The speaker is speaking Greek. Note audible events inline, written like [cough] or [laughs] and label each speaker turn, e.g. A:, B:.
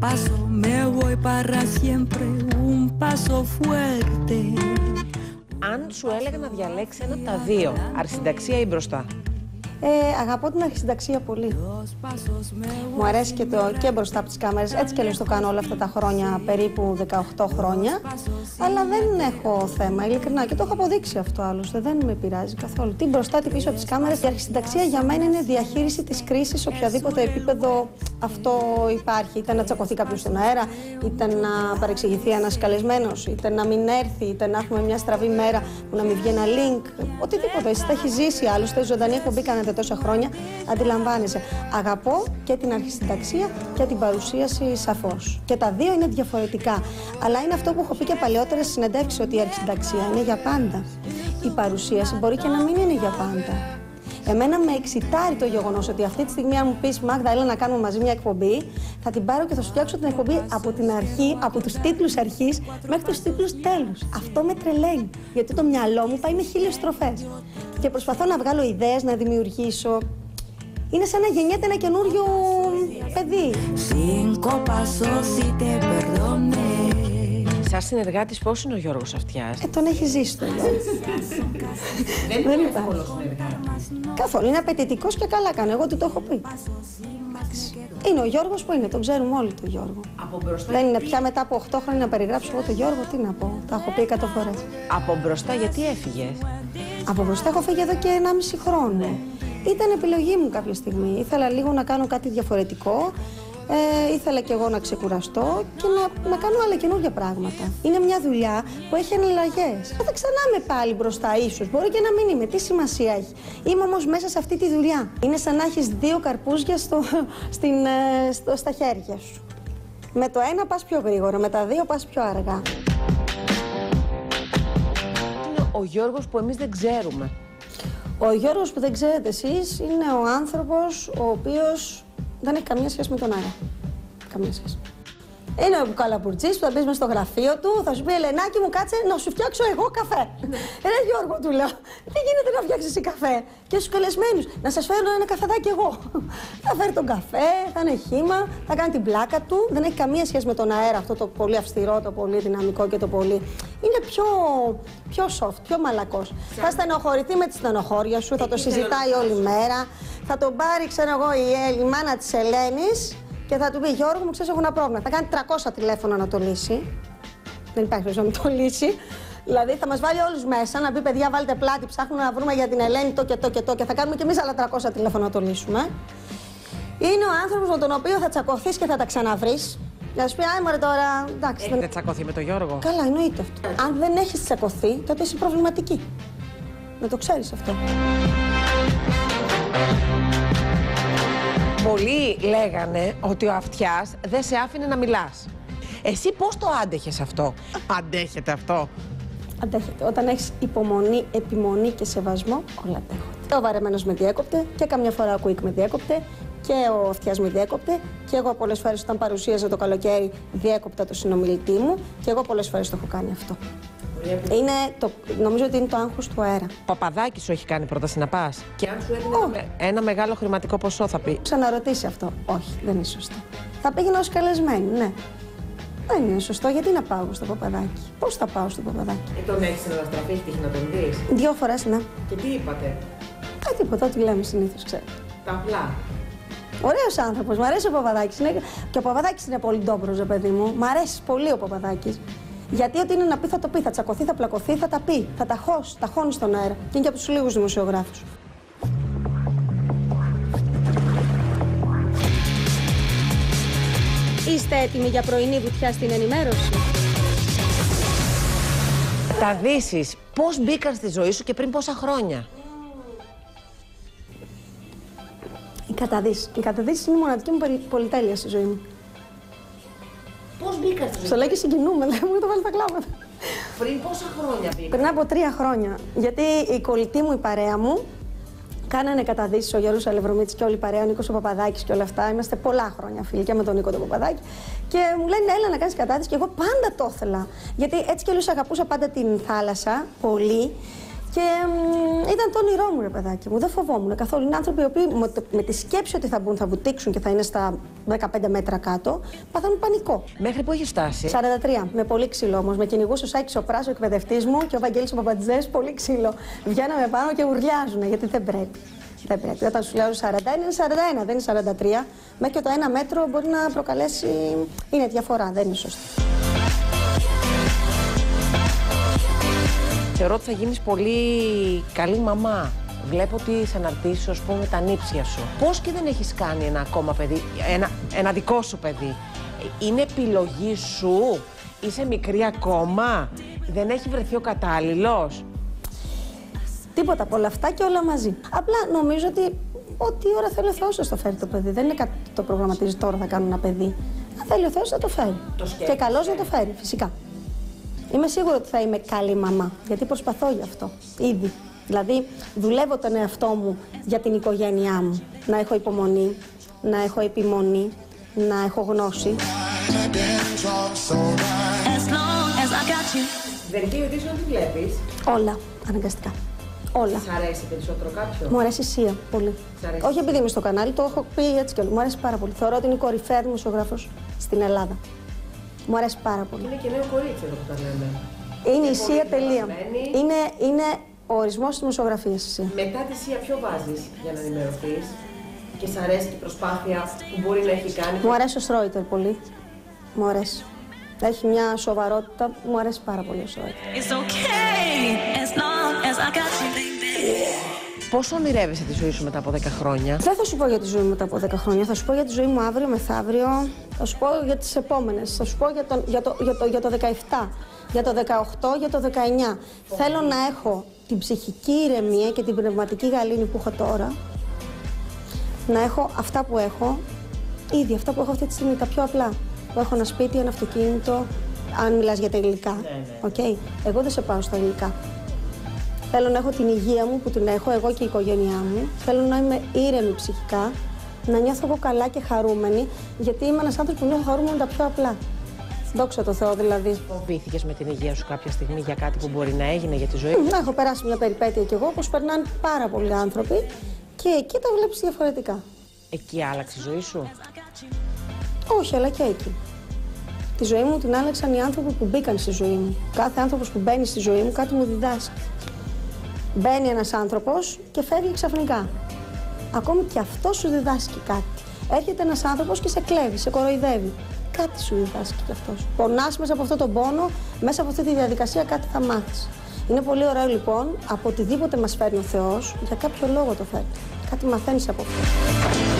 A: paso, me voy para siempre, un paso fuerte.
B: Αν σου έλεγα να διαλέξει ένα από τα δύο, αρχισυνταξία ή μπροστά;
C: Ε, αγαπώ την αρχισυνταξία πολύ. Μου αρέσει και, το, και μπροστά από τις κάμερες. Έτσι και αλλιώς το κάνω όλα αυτά τα χρόνια, περίπου 18 χρόνια. Αλλά δεν έχω θέμα, ειλικρινά. Και το έχω αποδείξει αυτό άλλωστε. Δεν με πειράζει καθόλου. Τι μπροστά, τι πίσω από τις κάμερες. Η αρχισυνταξία για μένα είναι διαχείριση της κρίσης σε οποιαδήποτε επίπεδο αυτό υπάρχει. Είτε να τσακωθεί κάποιος στον αέρα, είτε να παρεξηγηθεί ένας καλεσμένος, είτε να μην έρθει, είτε να έχουμε μια στραβή μέρα που να μην βγει ένα link. Οτιδήποτε. Εσύ τα έχεις ζήσει άλλωστε. Ζωντανή εκπομπή κάνετε τόσα χρόνια, αντιλαμβάνεσαι. Αγαπώ και την αρχισυνταξία και την παρουσίαση σαφώς. Και τα δύο είναι διαφορετικά. Αλλά είναι αυτό που έχω πει και παλαιότερες συνεντεύξεις ότι η αρχισυνταξία είναι για πάντα. Η παρουσίαση μπορεί και να μην είναι για πάντα. Εμένα με εξητάρει το γεγονός ότι αυτή τη στιγμή, αν μου πεις Μάγδα, έλα να κάνουμε μαζί μια εκπομπή, θα την πάρω και θα σου φτιάξω την εκπομπή από την αρχή, από τους τίτλους αρχής μέχρι τους τίτλους τέλους. Αυτό με τρελαίνει. Γιατί το μυαλό μου πάει με χίλιες στροφές. Και προσπαθώ να βγάλω ιδέες, να δημιουργήσω. Είναι σαν να γεννιέται ένα καινούριο παιδί.
A: Cinco pasos y te perdoné.
B: Σαν συνεργάτης, πώς είναι ο Γιώργος Αυτιάς;
C: Ε, τον έχει ζήσει το Γιώργο.
B: Δεν
C: είναι εύκολο Καθόλου. Είναι απαιτητικός και καλά κάνει. Εγώ του το έχω πει. Είναι ο Γιώργος που είναι, τον ξέρουμε όλοι τον Γιώργο.
B: Από μπροστά.
C: Δεν είναι πια μετά από 8 χρόνια να περιγράψω εγώ τον Γιώργο, τι να πω. Τα έχω πει 100 φορές.
B: Από μπροστά, γιατί έφυγες;
C: Από μπροστά έχω φύγει εδώ και 1,5 χρόνο. Ήταν επιλογή μου κάποια στιγμή. Ήθελα λίγο να κάνω κάτι διαφορετικό. Ε, ήθελα κι εγώ να ξεκουραστώ και να, να κάνω άλλα καινούργια πράγματα. Είναι μια δουλειά που έχει εναλλαγές. Θα ξανά με πάλι μπροστά, ίσως. Μπορεί και να μην είμαι. Τι σημασία έχει. Είμαι όμως μέσα σε αυτή τη δουλειά. Είναι σαν να έχεις δύο καρπούζια στο, [laughs] στην, ε, στο, στα χέρια σου. Με το ένα πας πιο γρήγορα, με τα δύο πας πιο αργά.
B: Είναι ο Γιώργος που εμείς δεν ξέρουμε.
C: Ο Γιώργος που δεν ξέρετε εσείς είναι ο άνθρωπος ο οποίος δεν έχει καμία σχέση με τον αέρα. Καμία σχέση. Είναι ο καλαπουρτζή που θα μπεις στο γραφείο του, θα σου πει Ελενάκι μου, κάτσε να σου φτιάξω εγώ καφέ. Ρε Γιώργο, του λέω, τι γίνεται να φτιάξεις εσύ καφέ; Και στους καλεσμένους, να σας φέρω ένα καφεδάκι εγώ. θα φέρει τον καφέ, θα είναι χύμα, θα κάνει την πλάκα του. Δεν έχει καμία σχέση με τον αέρα αυτό το πολύ αυστηρό, το πολύ δυναμικό και το πολύ. Είναι πιο, πιο soft, πιο μαλακός. Θα στενοχωρηθεί με τη στενοχώρια σου, θα το συζητάει όλη μέρα. Θα τον πάρει, ξέρω εγώ, η, η μάνα της Ελένης και θα του πει Γιώργο μου, ξέρεις, έχω ένα πρόβλημα. Θα κάνει 300 τηλέφωνα να το λύσει. Δεν υπάρχει περίπτωση να το λύσει. Δηλαδή θα μας βάλει όλους μέσα να πει: Παιδιά, βάλτε πλάτη, ψάχνουμε να βρούμε για την Ελένη το και το και το και θα κάνουμε και εμείς άλλα 300 τηλέφωνα να το λύσουμε. Είναι ο άνθρωπος με τον οποίο θα τσακωθείς και θα τα ξαναβρεις. Για να σου πει, Άι, τώρα. Εντάξει,
B: Έχετε δεν... τσακωθεί με τον Γιώργο.
C: Καλά, εννοείται αυτό. Αν δεν έχεις τσακωθεί, τότε είσαι προβληματική. Να το ξέρεις αυτό.
B: Πολλοί λέγανε ότι ο αυτιάς δεν σε άφηνε να μιλάς. Εσύ πώς το άντεχες αυτό, Αντέχετε αυτό.
C: Αντέχετε. Όταν έχεις υπομονή, επιμονή και σεβασμό, όλα αντέχονται. Ο βαρεμένος με διέκοπτε και καμιά φορά ο Κουίκ με διέκοπτε και ο αυτιάς με διέκοπτε. Και εγώ πολλές φορές όταν παρουσίαζα το καλοκαίρι διέκοπτα το συνομιλητή μου και εγώ πολλές φορές το έχω κάνει αυτό. Είναι το, νομίζω ότι είναι το άγχος του αέρα.
B: Παπαδάκι σου έχει κάνει πρόταση να πας. Και αν σου έδινε ένα, ένα μεγάλο χρηματικό ποσό, θα πει.
C: Ξαναρωτήσει αυτό. Όχι, δεν είναι σωστό. Θα πήγαινα ως καλεσμένη, ναι. Δεν είναι σωστό. Γιατί να πάω στο παπαδάκι; Πώς θα πάω στο παπαδάκι;
B: Ε, τον έχεις αναστραφεί, έχει τύχει να τον δεις.
C: Δύο φορές, ναι.
B: Και τι είπατε;
C: Α, τίποτα, ό,τι λέμε συνήθως, ξέρω.
B: Τα απλά.
C: Ωραίος άνθρωπος, μου αρέσει ο Παπαδάκης. Είναι... Και ο Παπαδάκης είναι πολύ ντόπρο, παιδί μου. Μ' αρέσει πολύ ο Παπαδάκης. Γιατί ό,τι είναι να πει θα το πει, θα τσακωθεί, θα πλακωθεί, θα τα πει. Θα τα χώσει, τα χώνει στον αέρα. Και είναι και από τους λίγους δημοσιογράφους. Είστε έτοιμοι για πρωινή βουτιά στην ενημέρωση;
B: Τα δύσεις, πώς μπήκαν στη ζωή σου και πριν πόσα χρόνια;
C: Η καταδύση. Η καταδύση είναι η μοναδική μου πολυτέλεια στη ζωή μου.
B: Πώς μπήκα στη
C: Στο λέει και συγκινούμε, δεν μου το βάλει τα κλάματα.
B: Πριν πόσα χρόνια μπήκα.
C: Πριν από τρία χρόνια. Γιατί η κολλητή μου, η παρέα μου, κάνανε καταδύσεις ο Γιώργος Αλευρομίτης και όλη η παρέα, ο Νίκος ο Παπαδάκης και όλα αυτά. Είμαστε πολλά χρόνια φίλοι και με τον Νίκο τον Παπαδάκη. Και μου λένε, έλα να κάνεις κατάδυση. Και εγώ πάντα το ήθελα. Γιατί έτσι κι αλλιώς αγαπούσα πάντα την θάλασσα πολύ. Και ήταν το όνειρό μου, ρε παιδάκι μου. Δεν φοβόμουν καθόλου. Είναι άνθρωποι οι οποίοι με, τη σκέψη ότι θα μπουν, θα βουτήξουν και θα είναι στα 15 μέτρα κάτω, παθαίνουν πανικό.
B: Μέχρι που έχεις φτάσει;
C: 43. Με πολύ ξύλο όμως. Με κυνηγούσε ο Σάκης ο Πράσος, ο εκπαιδευτής μου και ο Βαγγέλης ο Παπατζέ, πολύ ξύλο. Βγαίναμε πάνω και ουρλιάζουν γιατί δεν πρέπει. Δεν πρέπει. Όταν σου λέω 41 είναι 41, δεν είναι 43. Μέχρι και το ένα μέτρο μπορεί να προκαλέσει. Είναι διαφορά, δεν είναι σωστή.
B: Θεωρώ ότι θα γίνεις πολύ καλή μαμά. Βλέπω τι αναρτήσεις, ας πούμε, τα νύψια σου. Πώς και δεν έχεις κάνει ένα ακόμα παιδί, ένα, ένα δικό σου παιδί; Είναι επιλογή σου, είσαι μικρή ακόμα, δεν έχει βρεθεί ο κατάλληλος;
C: Τίποτα από όλα αυτά και όλα μαζί. Απλά νομίζω ότι ό,τι ώρα θέλει ο Θεός θα το φέρει το παιδί. Δεν είναι κάτι που το προγραμματίζει τώρα θα κάνω ένα παιδί. Αν θέλει ο Θεός θα το φέρει.
B: Το
C: και καλώς να το φέρει, φυσικά. Είμαι σίγουρη ότι θα είμαι καλή μαμά, γιατί προσπαθώ γι' αυτό, ήδη. Δηλαδή, δουλεύω τον εαυτό μου για την οικογένειά μου. Να έχω υπομονή, να έχω επιμονή, να έχω γνώση.
B: Δελτίο ειδήσεων τι βλέπεις;
C: Όλα, αναγκαστικά. Όλα.
B: Σ' αρέσει περισσότερο κάποιο;
C: Μου αρέσει η Σία πολύ. Όχι επειδή είμαι στο κανάλι, το έχω πει έτσι κι όλο. Μου αρέσει πάρα πολύ. Θεωρώ ότι είναι η κορυφαία δημοσιογράφος στην Ελλάδα. Μου αρέσει πάρα πολύ.
B: Είναι και νέο κορίτσι εδώ που τα λέμε.
C: Είναι η Σία τελεία. Είναι, είναι ο ορισμός της δημοσιογραφίας η Σία.
B: Μετά τη Σία, ποιο βάζεις για να ενημερωθείς και σ' αρέσει και η προσπάθεια που μπορεί να έχει κάνει;
C: Μου αρέσει ο Στρόιτερ πολύ. Μου αρέσει. Έχει μια σοβαρότητα. Μου αρέσει πάρα πολύ ο Στρόιτερ.
B: Πώ ονειρεύεσαι τη ζωή σου μετά από 10 χρόνια;
C: Δεν θα σου πω για τη ζωή μου μετά από 10 χρόνια. Θα σου πω για τη ζωή μου αύριο, μεθαύριο. Θα σου πω για τις επόμενες. Θα σου πω για το, για, το, για, το, για το 17, για το 18, για το 19. Θέλω να έχω την ψυχική ηρεμία και την πνευματική γαλήνη που έχω τώρα. Να έχω αυτά που έχω, ήδη αυτά που έχω αυτή τη στιγμή, τα πιο απλά. Που έχω ένα σπίτι, ένα αυτοκίνητο, αν μιλάς για τα υλικά. Ναι, ναι. Okay. Εγώ δεν σε πάω στα υλικά. Θέλω να έχω την υγεία μου που την έχω, εγώ και η οικογένειά μου. Θέλω να είμαι ήρεμη ψυχικά, να νιώθω εγώ καλά και χαρούμενη, γιατί είμαι ένας άνθρωπος που νιώθω χαρούμενο τα πιο απλά. Δόξα τω Θεώ δηλαδή.
B: Φοβήθηκες με την υγεία σου κάποια στιγμή για κάτι που μπορεί να έγινε για τη ζωή σου;
C: Να έχω περάσει μια περιπέτεια κι εγώ, όπως περνάνε πάρα πολλοί άνθρωποι και εκεί τα βλέπεις διαφορετικά.
B: Εκεί άλλαξε η ζωή σου;
C: Όχι, αλλά και εκεί. Τη ζωή μου την άλλαξαν οι άνθρωποι που μπήκαν στη ζωή μου. Κάθε άνθρωπος που μπαίνει στη ζωή μου κάτι μου διδάσκει. Μπαίνει ένας άνθρωπος και φεύγει ξαφνικά. Ακόμη και αυτό σου διδάσκει κάτι. Έρχεται ένας άνθρωπος και σε κλέβει, σε κοροϊδεύει. Κάτι σου διδάσκει κι αυτός. Πονάς μέσα από αυτό τον πόνο, μέσα από αυτή τη διαδικασία κάτι θα μάθεις. Είναι πολύ ωραίο λοιπόν, από οτιδήποτε μας φέρνει ο Θεός, για κάποιο λόγο το φέρνει. Κάτι μαθαίνεις από αυτό.